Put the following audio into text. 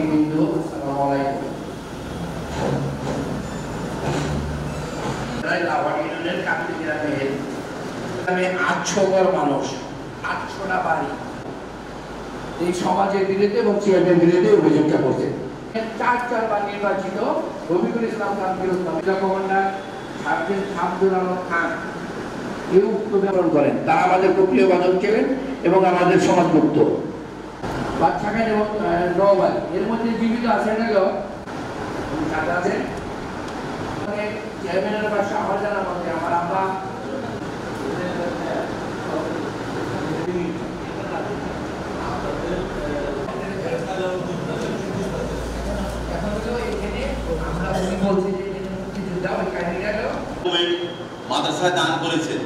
দেশবাসী বিন্দু আসসালামু আলাইকুম লাহোর ইউনিয়নের কান্তি গ্রামের গ্রামে আটশো ঘর মানুষ আটশোটা বাড়ি এই সমাজের বিরুদ্ধে এবং চার রফিকুল ইসলাম করেন। তারা আমাদের প্রিয় বাদক ছিলেন এবং আমাদের সমাজমুক্ত। খান এবং নবাই এর মধ্যে জীবিত আছেন হলো সাথে আছেন? মানে চেয়ারম্যানের পাশে আমার জানা মতে আমার আব্বা। মাদ্রাসায় দান করেছেন।